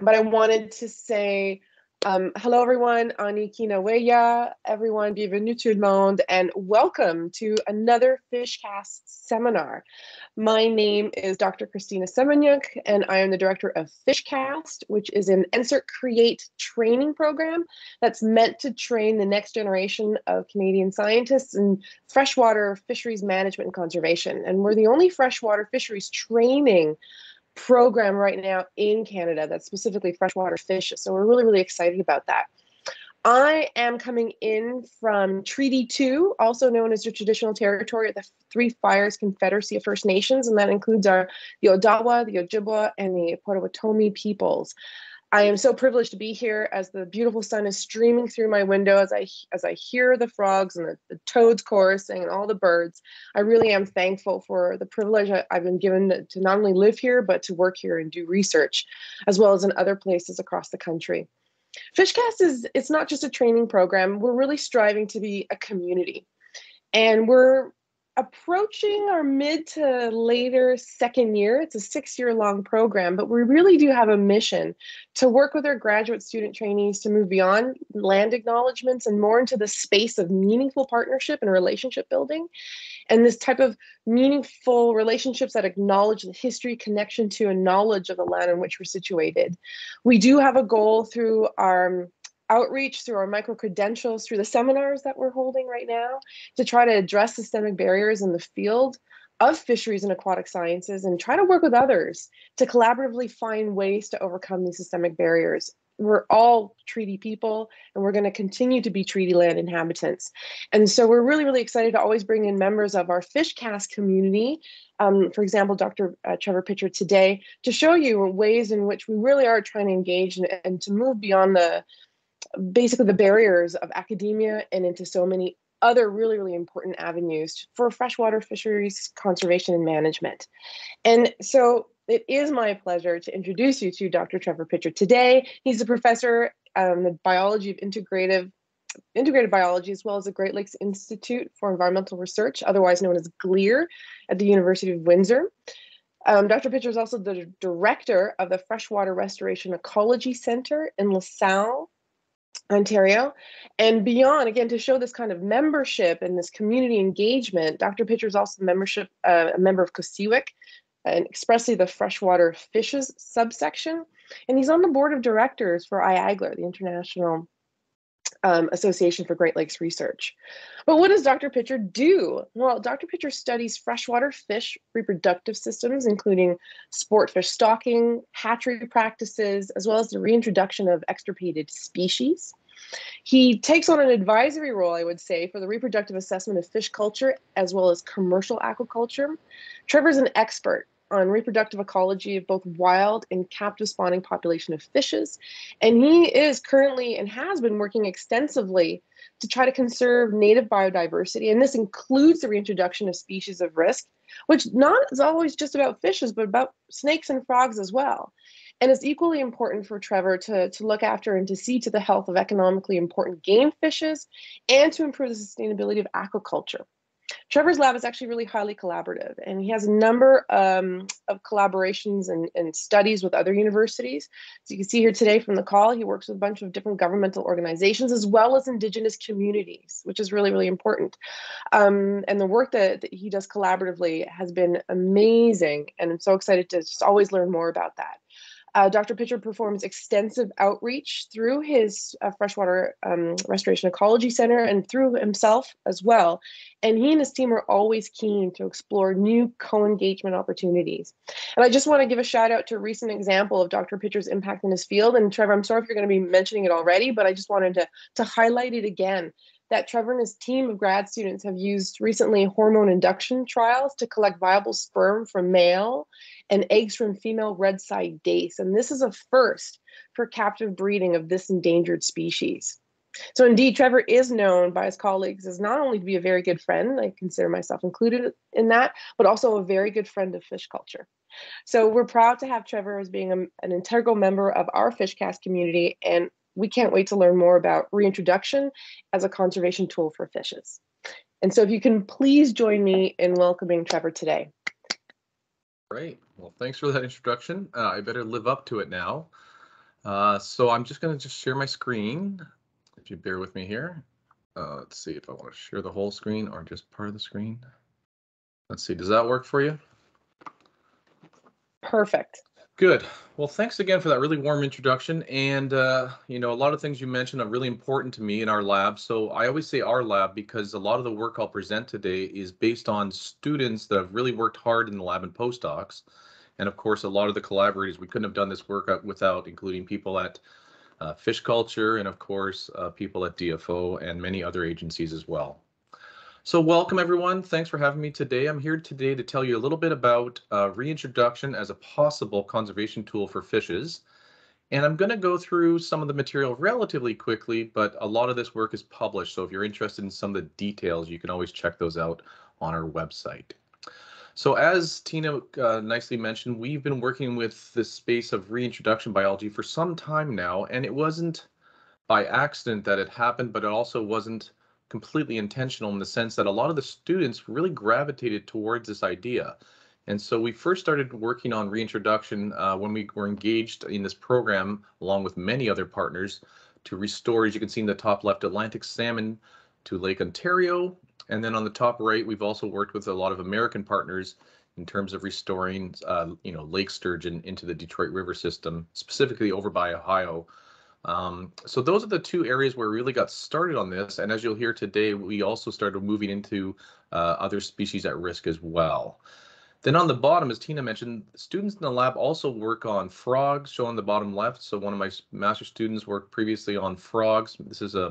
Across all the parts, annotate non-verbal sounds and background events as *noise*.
but I wanted to say um, hello, everyone. Ani Kinaweya, everyone. Bienvenue tout le monde, and welcome to another Fishcast seminar. My name is Dr. Christina Semeniuk, and I am the director of Fishcast, which is an NSERC Create training program that's meant to train the next generation of Canadian scientists in freshwater fisheries management and conservation. And we're the only freshwater fisheries training program right now in Canada that's specifically freshwater fish. So we're really, really excited about that. I am coming in from Treaty 2, also known as the traditional territory of the Three Fires Confederacy of First Nations, and that includes our the Odawa, the Ojibwa, and the Potawatomi peoples. I am so privileged to be here as the beautiful sun is streaming through my window as I as I hear the frogs and the, the toads chorusing and all the birds. I really am thankful for the privilege I, have been given to, to not only live here but to work here and do research, as well as in other places across the country. Fishcast is it's not just a training program. We're really striving to be a community, and we're approaching our mid to later second year. It's a six year long program, but we really do have a mission to work with our graduate student trainees to move beyond land acknowledgements and more into the space of meaningful partnership and relationship building. And this type of meaningful relationships that acknowledge the history, connection to, and knowledge of the land in which we're situated. We do have a goal through our um, outreach through our micro credentials, through the seminars that we're holding right now to try to address systemic barriers in the field of fisheries and aquatic sciences and try to work with others to collaboratively find ways to overcome these systemic barriers. We're all treaty people and we're going to continue to be treaty land inhabitants. And so we're really, really excited to always bring in members of our Fishcast community. Um, for example, Dr. Uh, Trevor Pitcher today to show you ways in which we really are trying to engage and, and to move beyond the basically the barriers of academia and into so many other really, really important avenues for freshwater fisheries conservation and management. And so it is my pleasure to introduce you to Dr. Trevor Pitcher today. He's a professor um, the biology of integrative integrated biology as well as the Great Lakes Institute for Environmental Research, otherwise known as GLIER, at the University of Windsor. Um, Dr. Pitcher is also the director of the Freshwater Restoration Ecology Center in LaSalle, Ontario. And beyond, again, to show this kind of membership and this community engagement, Dr. Pitcher is also membership, uh, a member of COSEWIC, and expressly the freshwater fishes subsection. And he's on the board of directors for IAGLR, the International um, Association for Great Lakes Research. But what does Dr. Pitcher do? Well, Dr. Pitcher studies freshwater fish reproductive systems, including sport fish stocking, hatchery practices, as well as the reintroduction of extirpated species. He takes on an advisory role, I would say, for the reproductive assessment of fish culture as well as commercial aquaculture. Trevor's an expert on reproductive ecology of both wild and captive spawning population of fishes. And he is currently and has been working extensively to try to conserve native biodiversity. And this includes the reintroduction of species of risk, which not is always just about fishes, but about snakes and frogs as well. And it's equally important for Trevor to, to look after and to see to the health of economically important game fishes and to improve the sustainability of aquaculture. Trevor's lab is actually really highly collaborative, and he has a number um, of collaborations and, and, studies with other universities. So you can see here today from the call, he works with a bunch of different governmental organizations as well as Indigenous communities, which is really, really important. Um, and the work that, that he does collaboratively has been amazing, and I'm so excited to just always learn more about that. Uh, Dr. Pitcher performs extensive outreach through his uh, freshwater um, restoration ecology center and through himself as well. And he and his team are always keen to explore new co-engagement opportunities. And I just want to give a shout out to a recent example of Dr. Pitcher's impact in his field. And Trevor, I'm sorry if you're going to be mentioning it already, but I just wanted to, to highlight it again that Trevor and his team of grad students have used recently hormone induction trials to collect viable sperm from male and eggs from female red-side dace. And this is a first for captive breeding of this endangered species. So indeed, Trevor is known by his colleagues as not only to be a very good friend, I consider myself included in that, but also a very good friend of fish culture. So we're proud to have Trevor as being a, an integral member of our Fishcast community, and we can't wait to learn more about reintroduction as a conservation tool for fishes. And so if you can please join me in welcoming Trevor today. Great. Well, thanks for that introduction. Uh, I better live up to it now. Uh, so I'm just going to just share my screen. If you bear with me here. Uh, let's see if I want to share the whole screen or just part of the screen. Let's see, does that work for you? Perfect. Good. Well, thanks again for that really warm introduction. And, uh, you know, a lot of things you mentioned are really important to me in our lab. So I always say our lab because a lot of the work I'll present today is based on students that have really worked hard in the lab and postdocs. And of course, a lot of the collaborators, we couldn't have done this work without, including people at uh, Fish Culture and of course, uh, people at DFO and many other agencies as well. So welcome everyone. Thanks for having me today. I'm here today to tell you a little bit about uh, reintroduction as a possible conservation tool for fishes. And I'm going to go through some of the material relatively quickly, but a lot of this work is published. So if you're interested in some of the details, you can always check those out on our website. So as Tina uh, nicely mentioned, we've been working with this space of reintroduction biology for some time now, and it wasn't by accident that it happened, but it also wasn't completely intentional in the sense that a lot of the students really gravitated towards this idea. And so we first started working on reintroduction uh, when we were engaged in this program, along with many other partners, to restore, as you can see in the top left, Atlantic salmon to Lake Ontario and then on the top right, we've also worked with a lot of American partners in terms of restoring, uh, you know, lake sturgeon into the Detroit River system, specifically over by Ohio. Um, so those are the two areas where we really got started on this. And as you'll hear today, we also started moving into uh, other species at risk as well. Then on the bottom, as Tina mentioned, students in the lab also work on frogs, shown on the bottom left. So one of my master students worked previously on frogs. This is a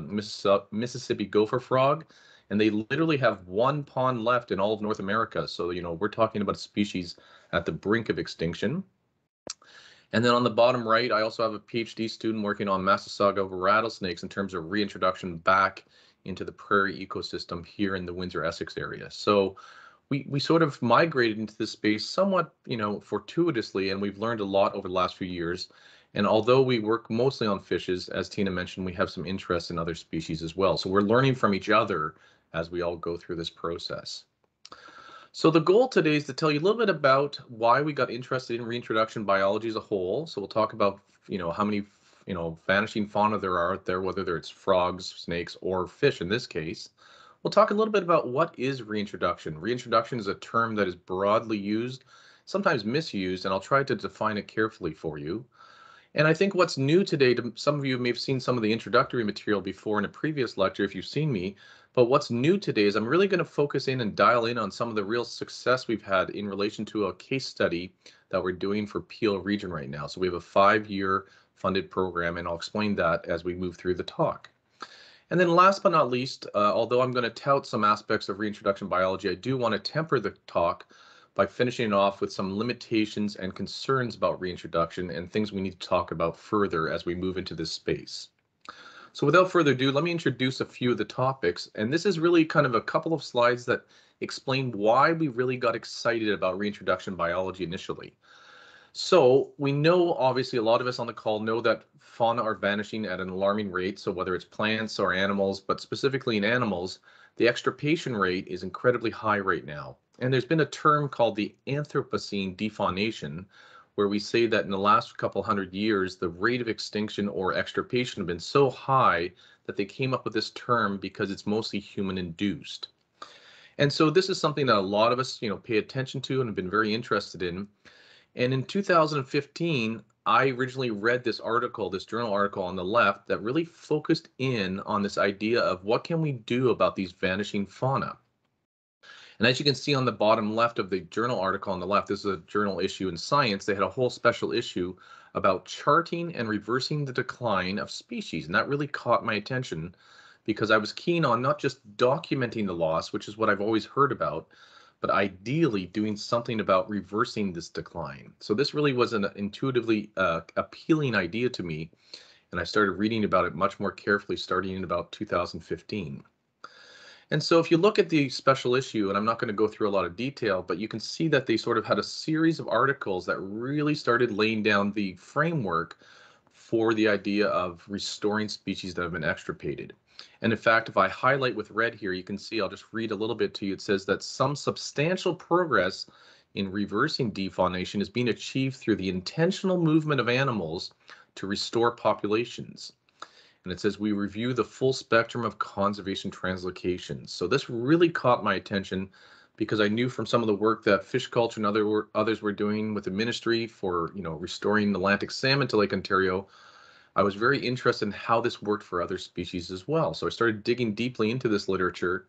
Mississippi gopher frog and they literally have one pond left in all of North America. So, you know, we're talking about a species at the brink of extinction. And then on the bottom right, I also have a PhD student working on Massasauga rattlesnakes in terms of reintroduction back into the prairie ecosystem here in the Windsor Essex area. So we, we sort of migrated into this space somewhat, you know, fortuitously, and we've learned a lot over the last few years. And although we work mostly on fishes, as Tina mentioned, we have some interest in other species as well. So we're learning from each other as we all go through this process. So the goal today is to tell you a little bit about why we got interested in reintroduction biology as a whole. So we'll talk about, you know, how many, you know, vanishing fauna there are out there, whether it's frogs, snakes, or fish in this case. We'll talk a little bit about what is reintroduction. Reintroduction is a term that is broadly used, sometimes misused, and I'll try to define it carefully for you. And I think what's new today, to some of you may have seen some of the introductory material before in a previous lecture, if you've seen me, but what's new today is I'm really going to focus in and dial in on some of the real success we've had in relation to a case study that we're doing for Peel region right now. So we have a five-year funded program, and I'll explain that as we move through the talk. And then last but not least, uh, although I'm going to tout some aspects of reintroduction biology, I do want to temper the talk by finishing off with some limitations and concerns about reintroduction and things we need to talk about further as we move into this space. So without further ado, let me introduce a few of the topics. And this is really kind of a couple of slides that explain why we really got excited about reintroduction biology initially. So we know, obviously, a lot of us on the call know that fauna are vanishing at an alarming rate. So whether it's plants or animals, but specifically in animals, the extirpation rate is incredibly high right now. And there's been a term called the Anthropocene defaunation, where we say that in the last couple hundred years, the rate of extinction or extirpation have been so high that they came up with this term because it's mostly human induced. And so this is something that a lot of us, you know, pay attention to and have been very interested in. And in 2015, I originally read this article, this journal article on the left that really focused in on this idea of what can we do about these vanishing fauna. And as you can see on the bottom left of the journal article on the left, this is a journal issue in Science. They had a whole special issue about charting and reversing the decline of species. And that really caught my attention because I was keen on not just documenting the loss, which is what I've always heard about, but ideally doing something about reversing this decline. So this really was an intuitively uh, appealing idea to me. And I started reading about it much more carefully starting in about 2015. And so if you look at the special issue, and I'm not going to go through a lot of detail, but you can see that they sort of had a series of articles that really started laying down the framework for the idea of restoring species that have been extirpated. And in fact, if I highlight with red here, you can see, I'll just read a little bit to you. It says that some substantial progress in reversing defaunation is being achieved through the intentional movement of animals to restore populations. And it says we review the full spectrum of conservation translocations. So this really caught my attention because I knew from some of the work that fish culture and other others were doing with the ministry for you know restoring Atlantic salmon to Lake Ontario. I was very interested in how this worked for other species as well. So I started digging deeply into this literature.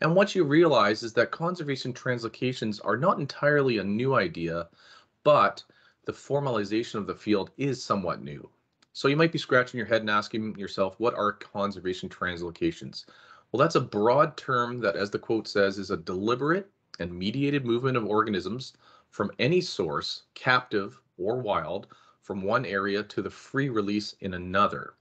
And what you realize is that conservation translocations are not entirely a new idea, but the formalization of the field is somewhat new. So you might be scratching your head and asking yourself, what are conservation translocations? Well, that's a broad term that, as the quote says, is a deliberate and mediated movement of organisms from any source, captive or wild, from one area to the free release in another.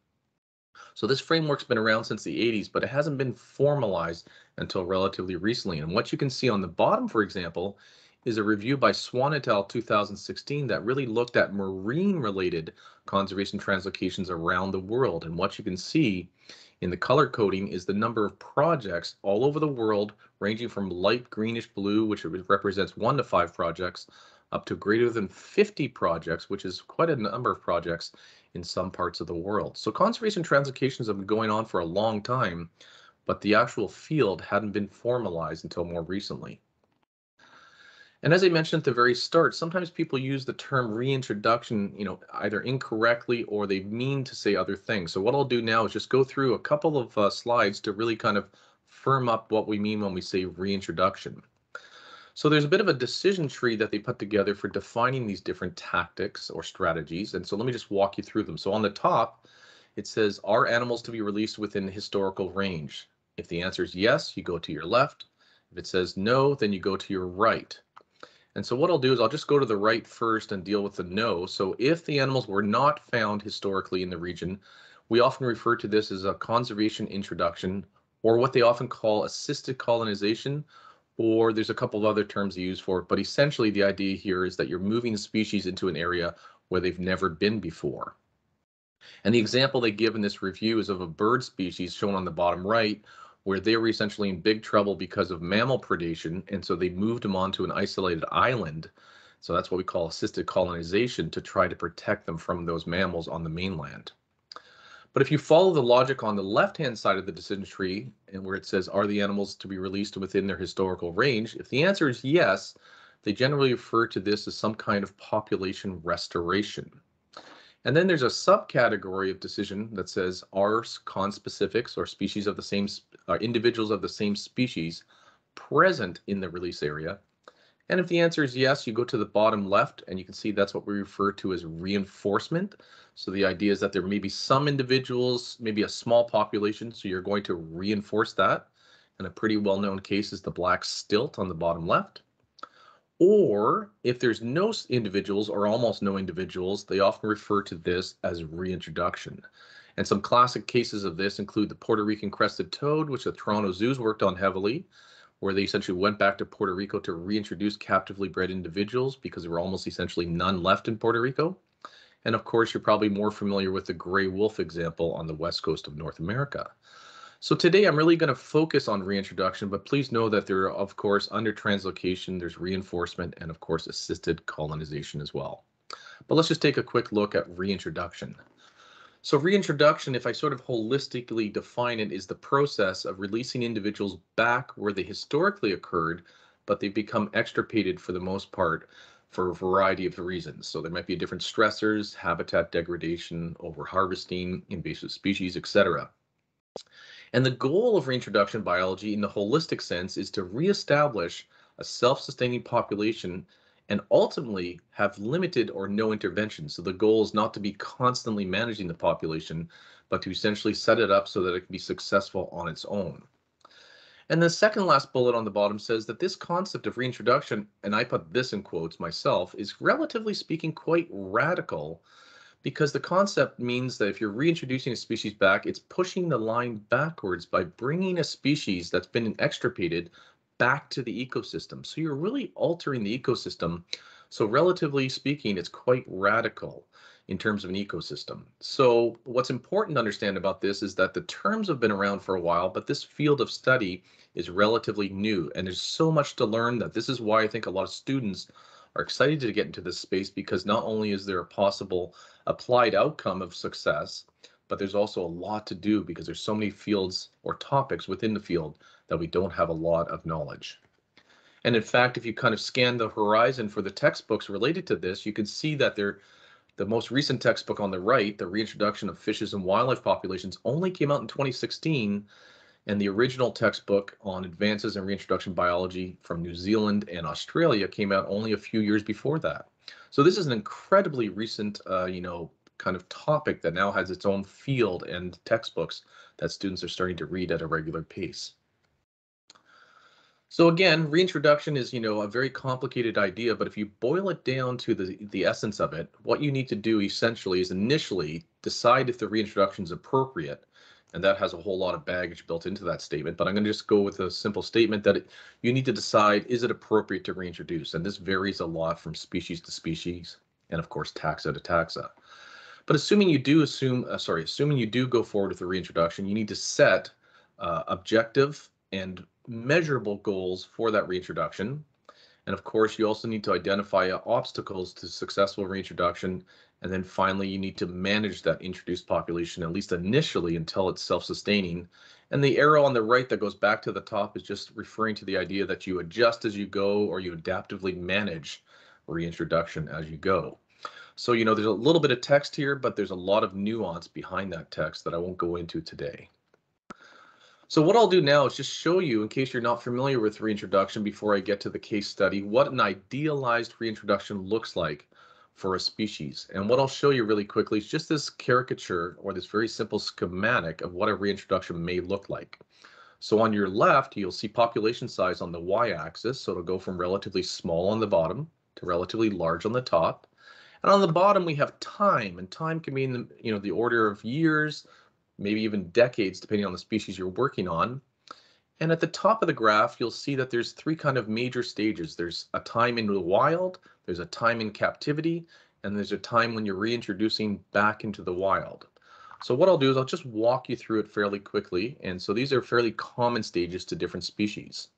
So this framework's been around since the 80s, but it hasn't been formalized until relatively recently. And what you can see on the bottom, for example, is a review by Swan et al. 2016 that really looked at marine related conservation translocations around the world. And what you can see in the color coding is the number of projects all over the world, ranging from light greenish blue, which represents one to five projects, up to greater than 50 projects, which is quite a number of projects in some parts of the world. So conservation translocations have been going on for a long time, but the actual field hadn't been formalized until more recently. And as I mentioned at the very start, sometimes people use the term reintroduction, you know, either incorrectly or they mean to say other things. So what I'll do now is just go through a couple of uh, slides to really kind of firm up what we mean when we say reintroduction. So there's a bit of a decision tree that they put together for defining these different tactics or strategies. And so let me just walk you through them. So on the top, it says, are animals to be released within historical range? If the answer is yes, you go to your left. If it says no, then you go to your right. And so what I'll do is I'll just go to the right first and deal with the no. So if the animals were not found historically in the region, we often refer to this as a conservation introduction or what they often call assisted colonization, or there's a couple of other terms they use for it. But essentially the idea here is that you're moving species into an area where they've never been before. And the example they give in this review is of a bird species shown on the bottom right, where they were essentially in big trouble because of mammal predation. And so they moved them onto an isolated island. So that's what we call assisted colonization to try to protect them from those mammals on the mainland. But if you follow the logic on the left-hand side of the decision tree and where it says, are the animals to be released within their historical range? If the answer is yes, they generally refer to this as some kind of population restoration. And then there's a subcategory of decision that says are conspecifics or species of the same uh, individuals of the same species present in the release area. And if the answer is yes, you go to the bottom left and you can see that's what we refer to as reinforcement. So the idea is that there may be some individuals, maybe a small population, so you're going to reinforce that. And a pretty well-known case is the black stilt on the bottom left. Or if there's no individuals or almost no individuals, they often refer to this as reintroduction. And some classic cases of this include the Puerto Rican crested toad, which the Toronto Zoos worked on heavily, where they essentially went back to Puerto Rico to reintroduce captively bred individuals because there were almost essentially none left in Puerto Rico. And of course, you're probably more familiar with the gray wolf example on the west coast of North America. So today I'm really going to focus on reintroduction, but please know that there are, of course, under translocation, there's reinforcement and, of course, assisted colonization as well. But let's just take a quick look at reintroduction. So reintroduction, if I sort of holistically define it, is the process of releasing individuals back where they historically occurred, but they've become extirpated for the most part for a variety of reasons. So there might be different stressors, habitat degradation, overharvesting, invasive species, etc. And the goal of reintroduction biology in the holistic sense is to reestablish a self-sustaining population and ultimately have limited or no intervention. So the goal is not to be constantly managing the population, but to essentially set it up so that it can be successful on its own. And the second last bullet on the bottom says that this concept of reintroduction, and I put this in quotes myself, is relatively speaking quite radical because the concept means that if you're reintroducing a species back, it's pushing the line backwards by bringing a species that's been extirpated back to the ecosystem. So you're really altering the ecosystem. So relatively speaking, it's quite radical in terms of an ecosystem. So what's important to understand about this is that the terms have been around for a while, but this field of study is relatively new and there's so much to learn that this is why I think a lot of students are excited to get into this space because not only is there a possible applied outcome of success, but there's also a lot to do because there's so many fields or topics within the field that we don't have a lot of knowledge. And in fact, if you kind of scan the horizon for the textbooks related to this, you can see that they're the most recent textbook on the right, the reintroduction of fishes and wildlife populations, only came out in 2016, and the original textbook on advances in reintroduction biology from New Zealand and Australia came out only a few years before that. So this is an incredibly recent, uh, you know, kind of topic that now has its own field and textbooks that students are starting to read at a regular pace. So again, reintroduction is, you know, a very complicated idea, but if you boil it down to the, the essence of it, what you need to do essentially is initially decide if the reintroduction is appropriate. And that has a whole lot of baggage built into that statement, but I'm going to just go with a simple statement that it, you need to decide, is it appropriate to reintroduce? And this varies a lot from species to species, and of course, taxa to taxa. But assuming you do assume, uh, sorry, assuming you do go forward with the reintroduction, you need to set uh, objective and measurable goals for that reintroduction. And of course, you also need to identify obstacles to successful reintroduction. And then finally, you need to manage that introduced population, at least initially, until it's self-sustaining. And the arrow on the right that goes back to the top is just referring to the idea that you adjust as you go or you adaptively manage reintroduction as you go. So, you know, there's a little bit of text here, but there's a lot of nuance behind that text that I won't go into today. So what I'll do now is just show you, in case you're not familiar with reintroduction before I get to the case study, what an idealized reintroduction looks like for a species. And what I'll show you really quickly is just this caricature or this very simple schematic of what a reintroduction may look like. So on your left, you'll see population size on the y-axis. So it'll go from relatively small on the bottom to relatively large on the top. And on the bottom, we have time, and time can mean, you know, the order of years, maybe even decades, depending on the species you're working on. And at the top of the graph, you'll see that there's three kind of major stages. There's a time in the wild, there's a time in captivity, and there's a time when you're reintroducing back into the wild. So what I'll do is I'll just walk you through it fairly quickly. And so these are fairly common stages to different species.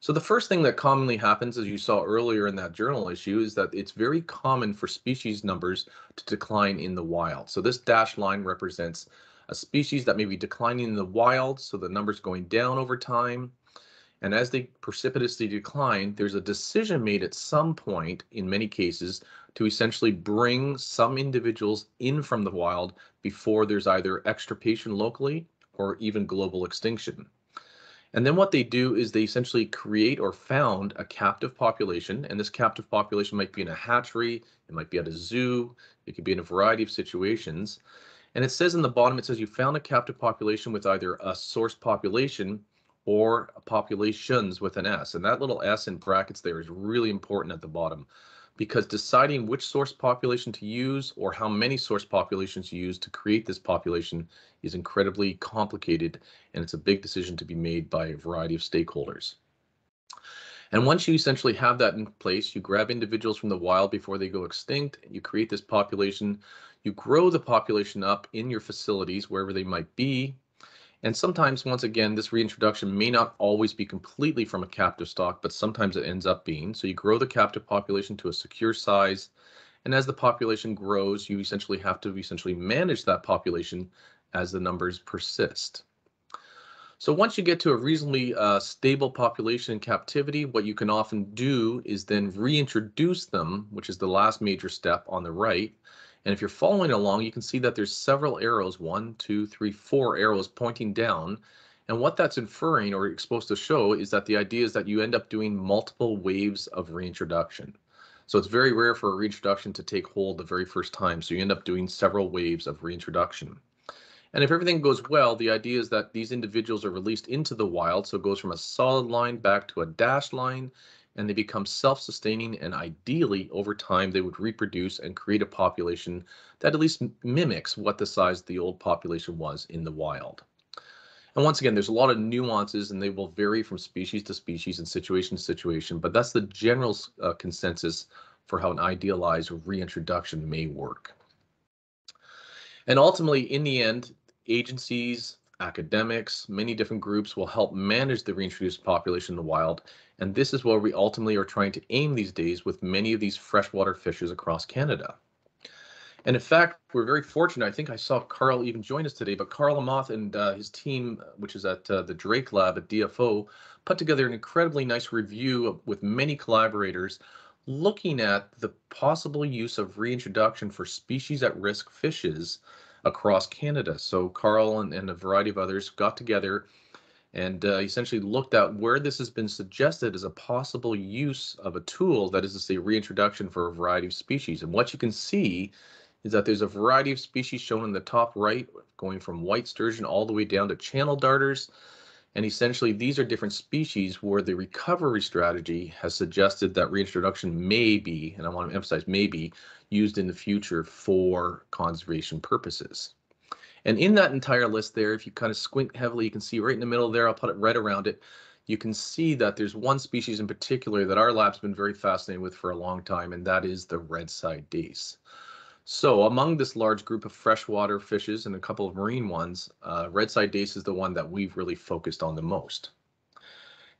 So the first thing that commonly happens, as you saw earlier in that journal issue, is that it's very common for species numbers to decline in the wild. So this dashed line represents a species that may be declining in the wild, so the number's going down over time. And as they precipitously decline, there's a decision made at some point, in many cases, to essentially bring some individuals in from the wild before there's either extirpation locally or even global extinction. And then what they do is they essentially create or found a captive population. And this captive population might be in a hatchery, it might be at a zoo, it could be in a variety of situations. And it says in the bottom, it says you found a captive population with either a source population or populations with an S. And that little S in brackets there is really important at the bottom because deciding which source population to use or how many source populations to use to create this population is incredibly complicated and it's a big decision to be made by a variety of stakeholders. And once you essentially have that in place, you grab individuals from the wild before they go extinct, you create this population, you grow the population up in your facilities, wherever they might be. And sometimes, once again, this reintroduction may not always be completely from a captive stock, but sometimes it ends up being. So you grow the captive population to a secure size. And as the population grows, you essentially have to essentially manage that population as the numbers persist. So once you get to a reasonably uh, stable population in captivity, what you can often do is then reintroduce them, which is the last major step on the right, and if you're following along, you can see that there's several arrows, one, two, three, four arrows pointing down. And what that's inferring or supposed to show is that the idea is that you end up doing multiple waves of reintroduction. So it's very rare for a reintroduction to take hold the very first time. So you end up doing several waves of reintroduction. And if everything goes well, the idea is that these individuals are released into the wild. So it goes from a solid line back to a dashed line and they become self-sustaining and ideally over time they would reproduce and create a population that at least mimics what the size of the old population was in the wild. And once again, there's a lot of nuances and they will vary from species to species and situation to situation, but that's the general uh, consensus for how an idealized reintroduction may work. And ultimately, in the end, agencies, academics, many different groups will help manage the reintroduced population in the wild. And this is where we ultimately are trying to aim these days with many of these freshwater fishes across Canada. And in fact, we're very fortunate. I think I saw Carl even join us today, but Karl Lamothe and uh, his team, which is at uh, the Drake Lab at DFO, put together an incredibly nice review with many collaborators looking at the possible use of reintroduction for species at risk fishes across Canada. So Carl and, and a variety of others got together and uh, essentially looked at where this has been suggested as a possible use of a tool, that is to say reintroduction for a variety of species. And what you can see is that there's a variety of species shown in the top right, going from white sturgeon all the way down to channel darters. And essentially, these are different species where the recovery strategy has suggested that reintroduction may be, and I want to emphasize may be, used in the future for conservation purposes. And in that entire list there, if you kind of squint heavily, you can see right in the middle there, I'll put it right around it, you can see that there's one species in particular that our lab's been very fascinated with for a long time, and that is the red-side dace. So among this large group of freshwater fishes and a couple of marine ones, uh, red-side dace is the one that we've really focused on the most.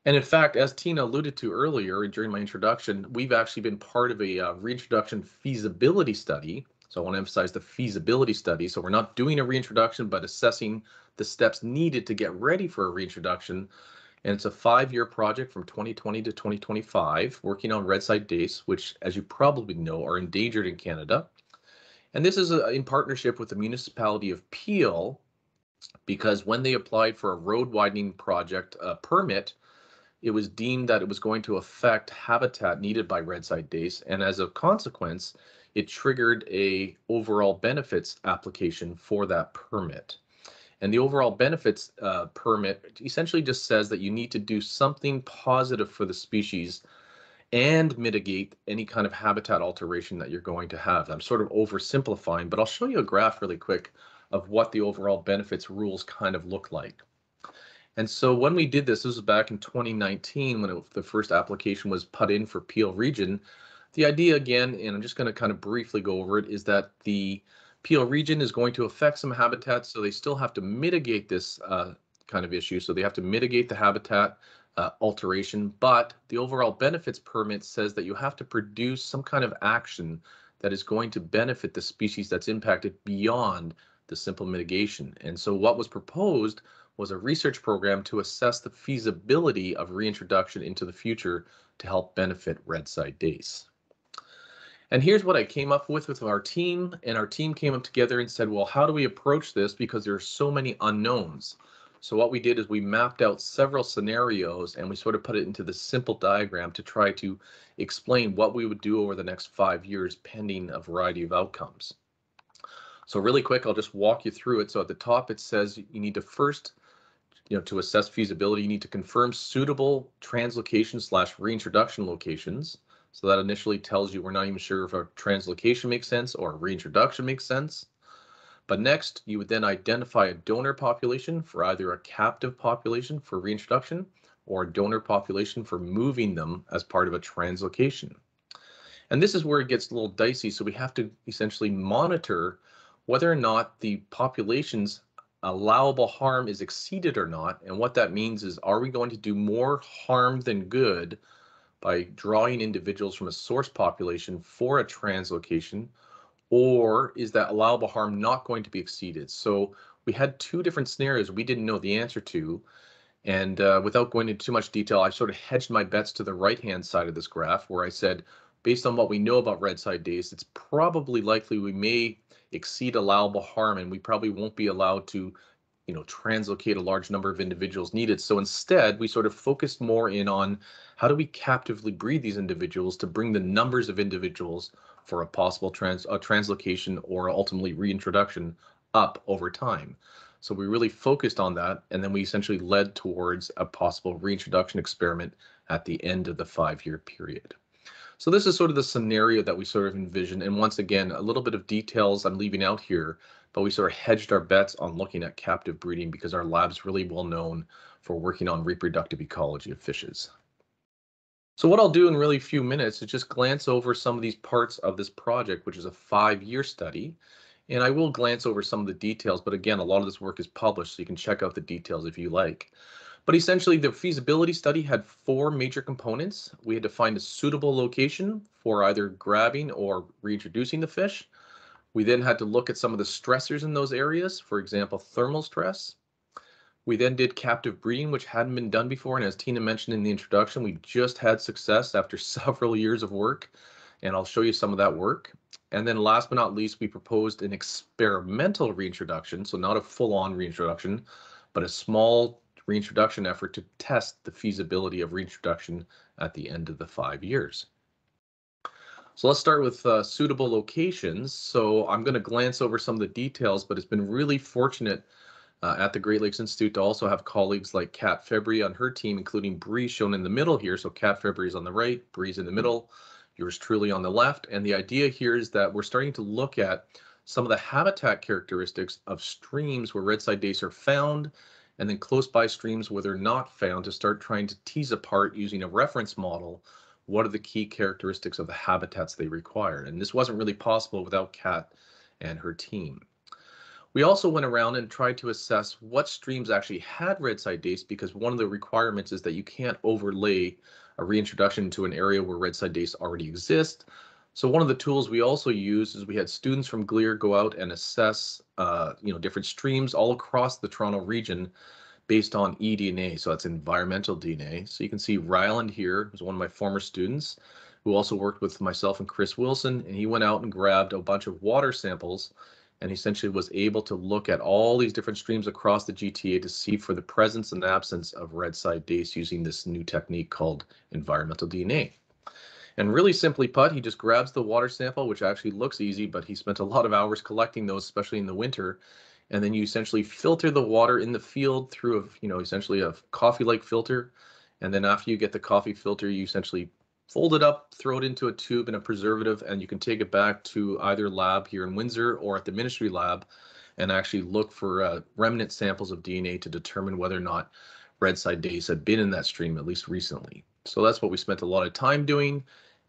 And in fact, as Tina alluded to earlier during my introduction, we've actually been part of a uh, reintroduction feasibility study. So I want to emphasize the feasibility study. So we're not doing a reintroduction, but assessing the steps needed to get ready for a reintroduction. And it's a five-year project from 2020 to 2025, working on red-side dace, which, as you probably know, are endangered in Canada. And this is a, in partnership with the municipality of Peel, because when they applied for a road widening project uh, permit, it was deemed that it was going to affect habitat needed by red-side dace, and as a consequence, it triggered a overall benefits application for that permit. And the overall benefits uh, permit essentially just says that you need to do something positive for the species and mitigate any kind of habitat alteration that you're going to have. I'm sort of oversimplifying, but I'll show you a graph really quick of what the overall benefits rules kind of look like. And so when we did this, this was back in 2019 when it, the first application was put in for Peel Region. The idea again, and I'm just going to kind of briefly go over it, is that the Peel Region is going to affect some habitats, so they still have to mitigate this uh, kind of issue. So they have to mitigate the habitat uh, alteration, but the overall benefits permit says that you have to produce some kind of action that is going to benefit the species that's impacted beyond the simple mitigation. And so what was proposed was a research program to assess the feasibility of reintroduction into the future to help benefit red-side dace. And here's what I came up with with our team. And our team came up together and said, well, how do we approach this? Because there are so many unknowns. So what we did is we mapped out several scenarios and we sort of put it into the simple diagram to try to explain what we would do over the next five years pending a variety of outcomes. So really quick, I'll just walk you through it. So at the top, it says you need to first, you know, to assess feasibility, you need to confirm suitable translocation slash reintroduction locations. So that initially tells you we're not even sure if a translocation makes sense or reintroduction makes sense. But next, you would then identify a donor population for either a captive population for reintroduction or a donor population for moving them as part of a translocation. And this is where it gets a little dicey. So we have to essentially monitor whether or not the population's allowable harm is exceeded or not. And what that means is, are we going to do more harm than good by drawing individuals from a source population for a translocation or is that allowable harm not going to be exceeded? So we had two different scenarios we didn't know the answer to. And uh, without going into too much detail, I sort of hedged my bets to the right-hand side of this graph where I said, based on what we know about red-side dace, it's probably likely we may exceed allowable harm and we probably won't be allowed to you know, translocate a large number of individuals needed. So instead, we sort of focused more in on how do we captively breed these individuals to bring the numbers of individuals for a possible trans a translocation or ultimately reintroduction up over time. So we really focused on that, and then we essentially led towards a possible reintroduction experiment at the end of the five-year period. So this is sort of the scenario that we sort of envision. And once again, a little bit of details I'm leaving out here, but we sort of hedged our bets on looking at captive breeding because our lab's really well known for working on reproductive ecology of fishes. So what I'll do in really few minutes is just glance over some of these parts of this project, which is a five-year study. And I will glance over some of the details, but again, a lot of this work is published, so you can check out the details if you like. But essentially, the feasibility study had four major components. We had to find a suitable location for either grabbing or reintroducing the fish. We then had to look at some of the stressors in those areas, for example, thermal stress. We then did captive breeding, which hadn't been done before. And as Tina mentioned in the introduction, we just had success after *laughs* several years of work. And I'll show you some of that work. And then last but not least, we proposed an experimental reintroduction. So not a full on reintroduction, but a small reintroduction effort to test the feasibility of reintroduction at the end of the five years. So let's start with uh, suitable locations. So I'm going to glance over some of the details, but it's been really fortunate uh, at the Great Lakes Institute to also have colleagues like Kat Febria on her team, including Bree shown in the middle here. So Kat Febria is on the right, Bree's in the middle, yours truly on the left. And the idea here is that we're starting to look at some of the habitat characteristics of streams where red side dace are found and then close by streams where they're not found to start trying to tease apart using a reference model what are the key characteristics of the habitats they require? And this wasn't really possible without Kat and her team. We also went around and tried to assess what streams actually had red side dace because one of the requirements is that you can't overlay a reintroduction to an area where red side dace already exist. So one of the tools we also used is we had students from GLIER go out and assess, uh, you know, different streams all across the Toronto region based on eDNA, so that's environmental DNA. So you can see Ryland here was one of my former students who also worked with myself and Chris Wilson, and he went out and grabbed a bunch of water samples and essentially was able to look at all these different streams across the GTA to see for the presence and absence of red side dace using this new technique called environmental DNA. And really simply put, he just grabs the water sample, which actually looks easy, but he spent a lot of hours collecting those, especially in the winter. And then you essentially filter the water in the field through a you know essentially a coffee like filter. And then after you get the coffee filter you essentially fold it up throw it into a tube and a preservative and you can take it back to either lab here in windsor or at the ministry lab and actually look for uh, remnant samples of dna to determine whether or not red side dace had been in that stream at least recently so that's what we spent a lot of time doing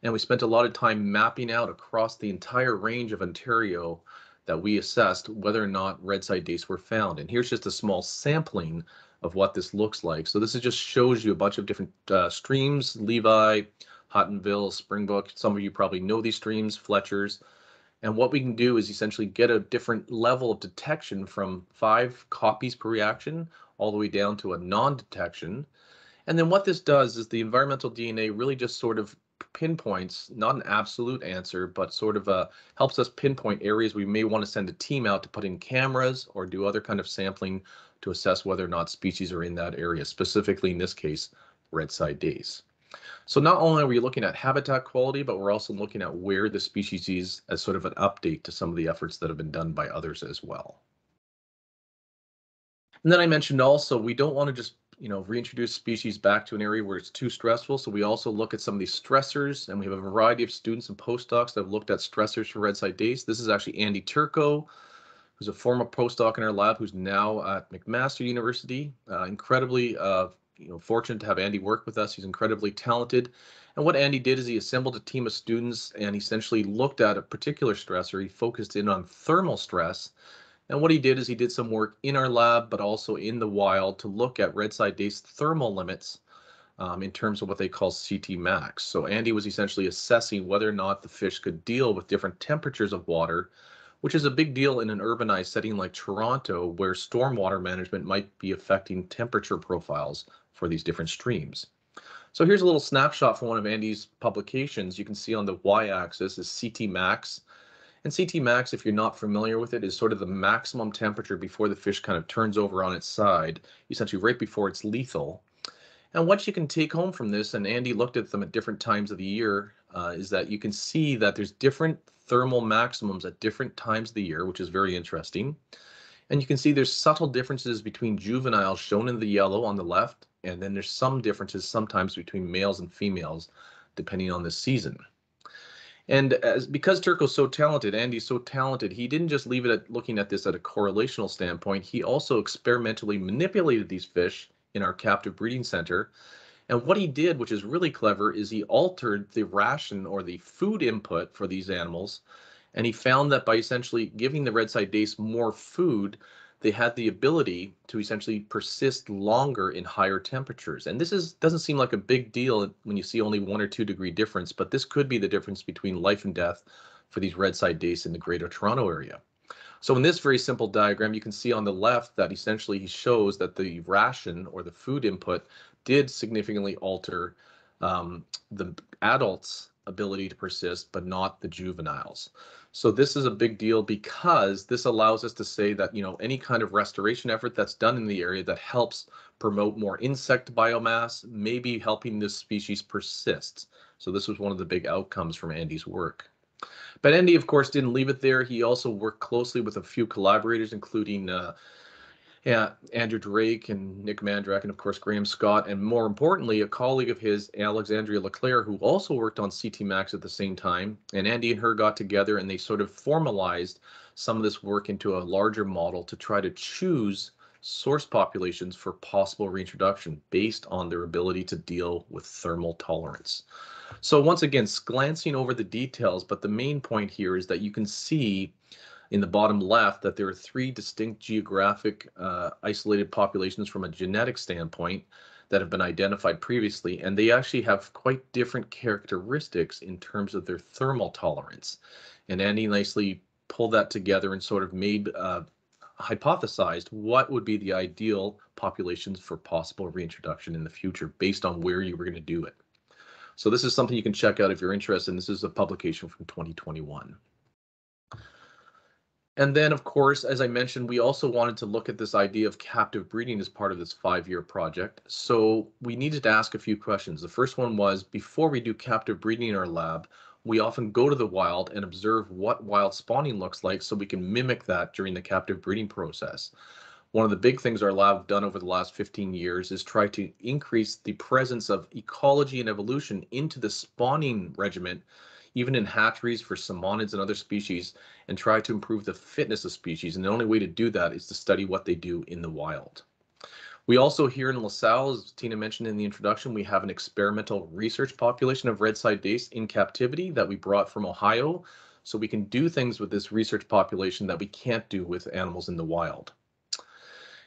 and we spent a lot of time mapping out across the entire range of ontario that we assessed whether or not red side dace were found. And here's just a small sampling of what this looks like. So this is just shows you a bunch of different uh, streams, Levi, Huttonville, Springbrook. Some of you probably know these streams, Fletcher's. And what we can do is essentially get a different level of detection from five copies per reaction all the way down to a non-detection. And then what this does is the environmental DNA really just sort of pinpoints, not an absolute answer, but sort of uh, helps us pinpoint areas we may want to send a team out to put in cameras or do other kind of sampling to assess whether or not species are in that area, specifically in this case, red side dace. So not only are we looking at habitat quality, but we're also looking at where the species is as sort of an update to some of the efforts that have been done by others as well. And then I mentioned also, we don't want to just you know, reintroduce species back to an area where it's too stressful. So we also look at some of these stressors, and we have a variety of students and postdocs that have looked at stressors for red side dace. This is actually Andy Turko, who's a former postdoc in our lab, who's now at McMaster University. Uh, incredibly, uh, you know, fortunate to have Andy work with us. He's incredibly talented. And what Andy did is he assembled a team of students and essentially looked at a particular stressor. He focused in on thermal stress and what he did is he did some work in our lab, but also in the wild to look at red side dace thermal limits um, in terms of what they call CT max. So Andy was essentially assessing whether or not the fish could deal with different temperatures of water, which is a big deal in an urbanized setting like Toronto, where stormwater management might be affecting temperature profiles for these different streams. So here's a little snapshot from one of Andy's publications. You can see on the y-axis is CT max, and CT max, if you're not familiar with it, is sort of the maximum temperature before the fish kind of turns over on its side, essentially right before it's lethal. And what you can take home from this, and Andy looked at them at different times of the year, uh, is that you can see that there's different thermal maximums at different times of the year, which is very interesting. And you can see there's subtle differences between juveniles shown in the yellow on the left, and then there's some differences sometimes between males and females, depending on the season. And as because Turko's so talented, Andy's so talented, he didn't just leave it at looking at this at a correlational standpoint. He also experimentally manipulated these fish in our captive breeding center. And what he did, which is really clever, is he altered the ration or the food input for these animals. And he found that by essentially giving the red side dace more food, they had the ability to essentially persist longer in higher temperatures. And this is doesn't seem like a big deal when you see only one or two degree difference, but this could be the difference between life and death for these red side dace in the Greater Toronto area. So in this very simple diagram, you can see on the left that essentially he shows that the ration or the food input did significantly alter um, the adults' ability to persist, but not the juveniles. So this is a big deal because this allows us to say that, you know, any kind of restoration effort that's done in the area that helps promote more insect biomass, maybe helping this species persist. So this was one of the big outcomes from Andy's work. But Andy, of course, didn't leave it there. He also worked closely with a few collaborators, including uh, yeah, Andrew Drake and Nick Mandrak, and of course Graham Scott, and more importantly, a colleague of his, Alexandria Leclerc, who also worked on CT Max at the same time. And Andy and her got together and they sort of formalized some of this work into a larger model to try to choose source populations for possible reintroduction based on their ability to deal with thermal tolerance. So once again, glancing over the details, but the main point here is that you can see in the bottom left that there are three distinct geographic uh, isolated populations from a genetic standpoint that have been identified previously, and they actually have quite different characteristics in terms of their thermal tolerance. And Andy nicely pulled that together and sort of made uh, hypothesized what would be the ideal populations for possible reintroduction in the future based on where you were going to do it. So this is something you can check out if you're interested. This is a publication from 2021. And then, of course, as I mentioned, we also wanted to look at this idea of captive breeding as part of this five-year project. So we needed to ask a few questions. The first one was, before we do captive breeding in our lab, we often go to the wild and observe what wild spawning looks like so we can mimic that during the captive breeding process. One of the big things our lab have done over the last 15 years is try to increase the presence of ecology and evolution into the spawning regimen even in hatcheries for salmonids and other species, and try to improve the fitness of species. And the only way to do that is to study what they do in the wild. We also here in LaSalle, as Tina mentioned in the introduction, we have an experimental research population of red-side dace in captivity that we brought from Ohio. So we can do things with this research population that we can't do with animals in the wild.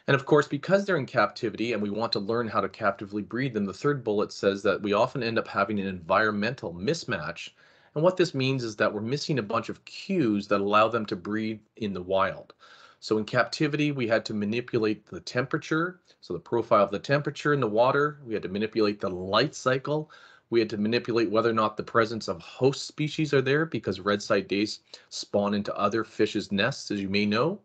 And of course, because they're in captivity and we want to learn how to captively breed them, the third bullet says that we often end up having an environmental mismatch and what this means is that we're missing a bunch of cues that allow them to breed in the wild. So in captivity, we had to manipulate the temperature, so the profile of the temperature in the water. We had to manipulate the light cycle. We had to manipulate whether or not the presence of host species are there because red side dace spawn into other fish's nests, as you may know.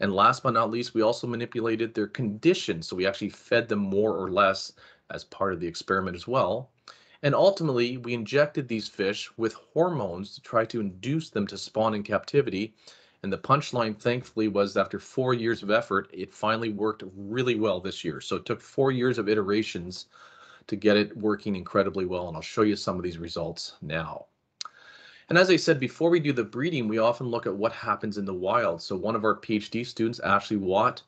And last but not least, we also manipulated their conditions. So we actually fed them more or less as part of the experiment as well. And ultimately, we injected these fish with hormones to try to induce them to spawn in captivity. And the punchline, thankfully, was after four years of effort, it finally worked really well this year. So it took four years of iterations to get it working incredibly well. And I'll show you some of these results now. And as I said, before we do the breeding, we often look at what happens in the wild. So one of our PhD students, Ashley Watt,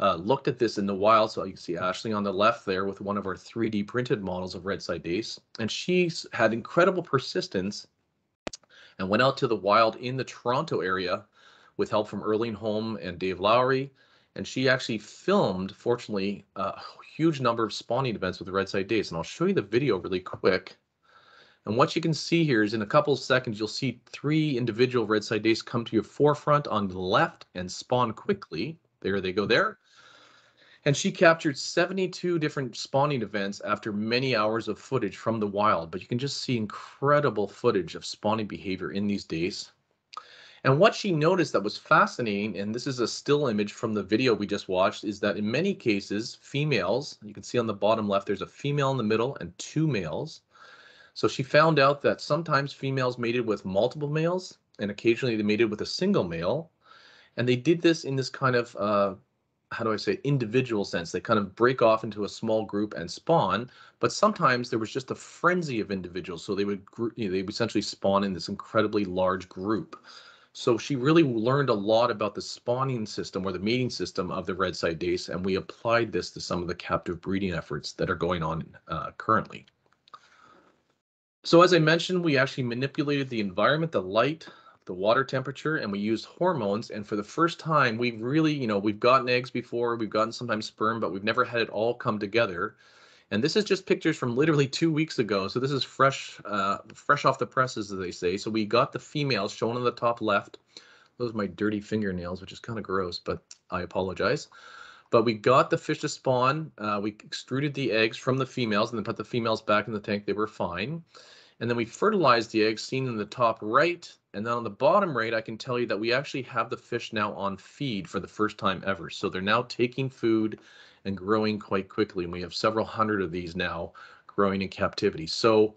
uh, looked at this in the wild. So you can see Ashley on the left there with one of our 3D printed models of red side dace. And she had incredible persistence and went out to the wild in the Toronto area with help from Erling Holm and Dave Lowry. And she actually filmed, fortunately, a huge number of spawning events with red side dace. And I'll show you the video really quick. And what you can see here is in a couple of seconds, you'll see three individual red side dace come to your forefront on the left and spawn quickly. There they go there. And she captured 72 different spawning events after many hours of footage from the wild. But you can just see incredible footage of spawning behavior in these dace. And what she noticed that was fascinating, and this is a still image from the video we just watched, is that in many cases, females, you can see on the bottom left, there's a female in the middle and two males. So she found out that sometimes females mated with multiple males and occasionally they mated with a single male. And they did this in this kind of uh, how do I say individual sense. They kind of break off into a small group and spawn, but sometimes there was just a frenzy of individuals. So they would you know, they would essentially spawn in this incredibly large group. So she really learned a lot about the spawning system or the mating system of the red side dace, and we applied this to some of the captive breeding efforts that are going on uh, currently. So as I mentioned, we actually manipulated the environment, the light, the water temperature and we used hormones and for the first time we really you know we've gotten eggs before we've gotten sometimes sperm but we've never had it all come together And this is just pictures from literally two weeks ago. So this is fresh, uh, fresh off the presses, as they say. So we got the females shown on the top left. Those are my dirty fingernails, which is kind of gross, but I apologize. But we got the fish to spawn. Uh, we extruded the eggs from the females and then put the females back in the tank. They were fine. And then we fertilized the eggs seen in the top right. And then on the bottom right, I can tell you that we actually have the fish now on feed for the first time ever. So they're now taking food and growing quite quickly. And we have several hundred of these now growing in captivity. So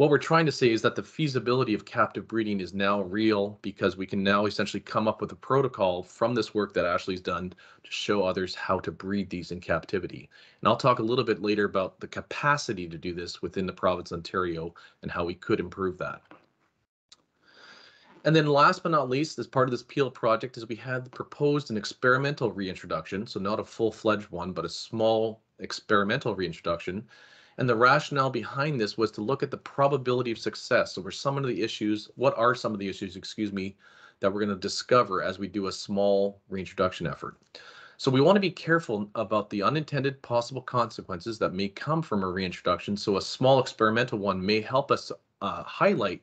what we're trying to say is that the feasibility of captive breeding is now real because we can now essentially come up with a protocol from this work that Ashley's done to show others how to breed these in captivity. And I'll talk a little bit later about the capacity to do this within the province of Ontario and how we could improve that. And then last but not least, as part of this Peel project is we had proposed an experimental reintroduction, so not a full-fledged one, but a small experimental reintroduction and the rationale behind this was to look at the probability of success. So, were some of the issues, what are some of the issues, excuse me, that we're going to discover as we do a small reintroduction effort? So, we want to be careful about the unintended possible consequences that may come from a reintroduction. So, a small experimental one may help us uh, highlight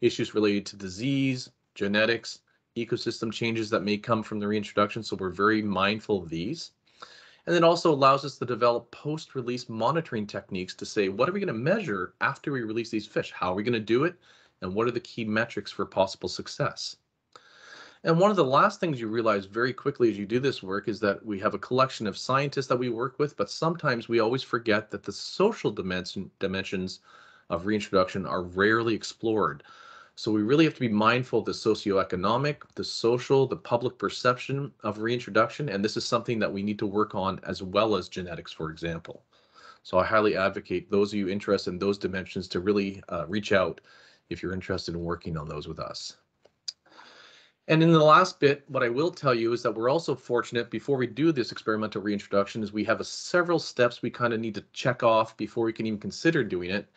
issues related to disease, genetics, ecosystem changes that may come from the reintroduction. So, we're very mindful of these. And it also allows us to develop post-release monitoring techniques to say, what are we going to measure after we release these fish? How are we going to do it? And what are the key metrics for possible success? And one of the last things you realize very quickly as you do this work is that we have a collection of scientists that we work with, but sometimes we always forget that the social dimension, dimensions of reintroduction are rarely explored. So we really have to be mindful of the socioeconomic, the social, the public perception of reintroduction. And this is something that we need to work on as well as genetics, for example. So I highly advocate those of you interested in those dimensions to really uh, reach out if you're interested in working on those with us. And in the last bit, what I will tell you is that we're also fortunate before we do this experimental reintroduction is we have a several steps we kind of need to check off before we can even consider doing it.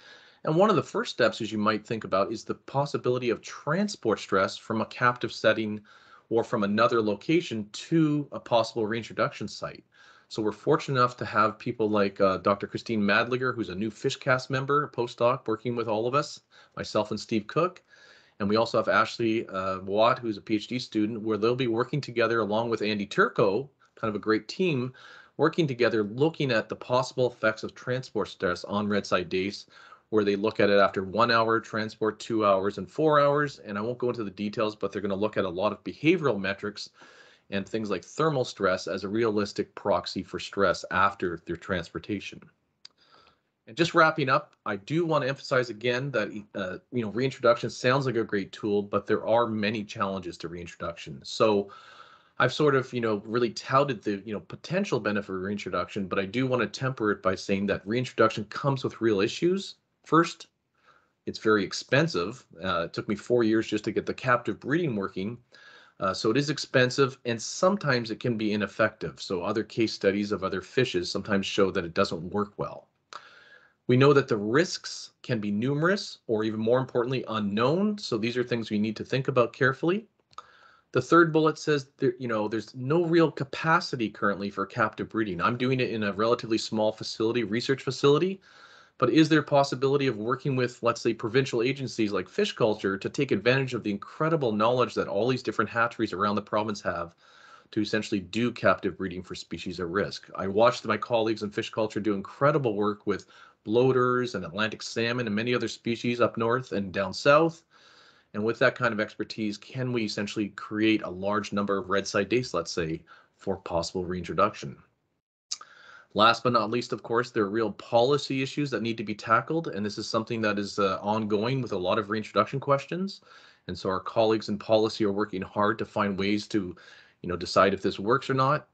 And one of the first steps, as you might think about, is the possibility of transport stress from a captive setting or from another location to a possible reintroduction site. So we're fortunate enough to have people like uh, Dr. Christine Madliger, who's a new FishCAST member, a postdoc, working with all of us, myself and Steve Cooke. And we also have Ashley uh, Watt, who's a PhD student, where they'll be working together along with Andy Turko, kind of a great team, working together, looking at the possible effects of transport stress on red side dace where they look at it after one hour transport, two hours, and four hours. And I won't go into the details, but they're going to look at a lot of behavioral metrics and things like thermal stress as a realistic proxy for stress after their transportation. And just wrapping up, I do want to emphasize again that uh, you know reintroduction sounds like a great tool, but there are many challenges to reintroduction. So I've sort of you know really touted the you know potential benefit of reintroduction, but I do want to temper it by saying that reintroduction comes with real issues First, it's very expensive. Uh, it took me four years just to get the captive breeding working. Uh, so it is expensive and sometimes it can be ineffective. So other case studies of other fishes sometimes show that it doesn't work well. We know that the risks can be numerous or even more importantly unknown. So these are things we need to think about carefully. The third bullet says there, you know, there's no real capacity currently for captive breeding. I'm doing it in a relatively small facility, research facility. But is there possibility of working with, let's say, provincial agencies like fish culture to take advantage of the incredible knowledge that all these different hatcheries around the province have to essentially do captive breeding for species at risk? I watched my colleagues in fish culture do incredible work with bloaters and Atlantic salmon and many other species up north and down south. And with that kind of expertise, can we essentially create a large number of red side dace, let's say, for possible reintroduction? Last but not least, of course, there are real policy issues that need to be tackled, and this is something that is uh, ongoing with a lot of reintroduction questions. And so our colleagues in policy are working hard to find ways to, you know, decide if this works or not.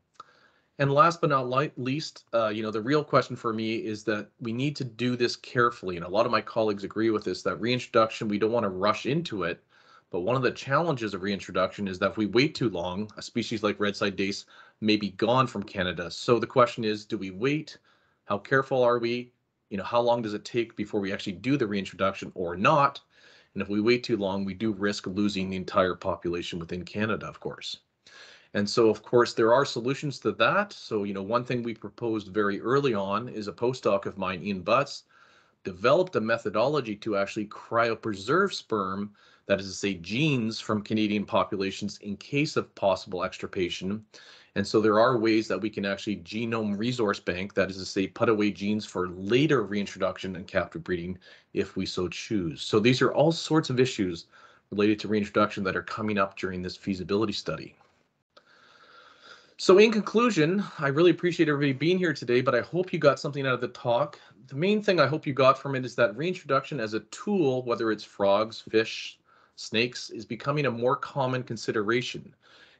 And last but not least, uh, you know, the real question for me is that we need to do this carefully. And a lot of my colleagues agree with this, that reintroduction, we don't want to rush into it. But one of the challenges of reintroduction is that if we wait too long, a species like red-side dace may be gone from Canada. So the question is, do we wait? How careful are we? You know, how long does it take before we actually do the reintroduction or not? And if we wait too long, we do risk losing the entire population within Canada, of course. And so, of course, there are solutions to that. So, you know, one thing we proposed very early on is a postdoc of mine, Ian Butts, developed a methodology to actually cryopreserve sperm, that is to say, genes from Canadian populations in case of possible extirpation. And so there are ways that we can actually genome resource bank, that is to say, put away genes for later reintroduction and captive breeding if we so choose. So these are all sorts of issues related to reintroduction that are coming up during this feasibility study. So in conclusion, I really appreciate everybody being here today, but I hope you got something out of the talk. The main thing I hope you got from it is that reintroduction as a tool, whether it's frogs, fish, snakes, is becoming a more common consideration.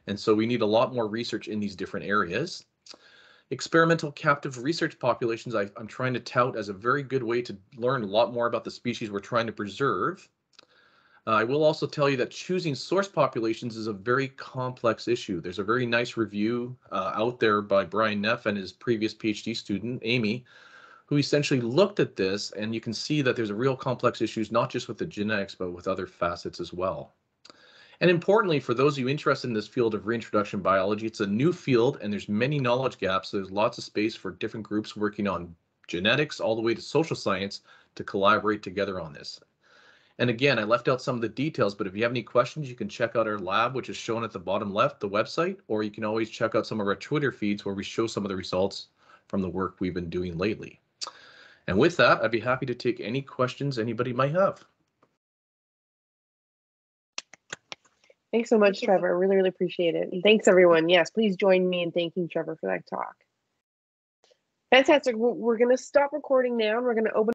And so we need a lot more research in these different areas. Experimental captive research populations, I, am trying to tout as a very good way to learn a lot more about the species we're trying to preserve. Uh, I will also tell you that choosing source populations is a very complex issue. There's a very nice review uh, out there by Brian Neff and his previous PhD student, Amy, who essentially looked at this, and you can see that there's a real complex issues, not just with the genetics, but with other facets as well. And importantly, for those of you interested in this field of reintroduction biology, it's a new field and there's many knowledge gaps. So there's lots of space for different groups working on genetics all the way to social science to collaborate together on this. And again, I left out some of the details, but if you have any questions, you can check out our lab, which is shown at the bottom left, the website, or you can always check out some of our Twitter feeds where we show some of the results from the work we've been doing lately. And with that, I'd be happy to take any questions anybody might have. Thanks so much, Trevor. Really, really appreciate it. And thanks, everyone. Yes, please join me in thanking Trevor for that talk. Fantastic. We're going to stop recording now and we're going to open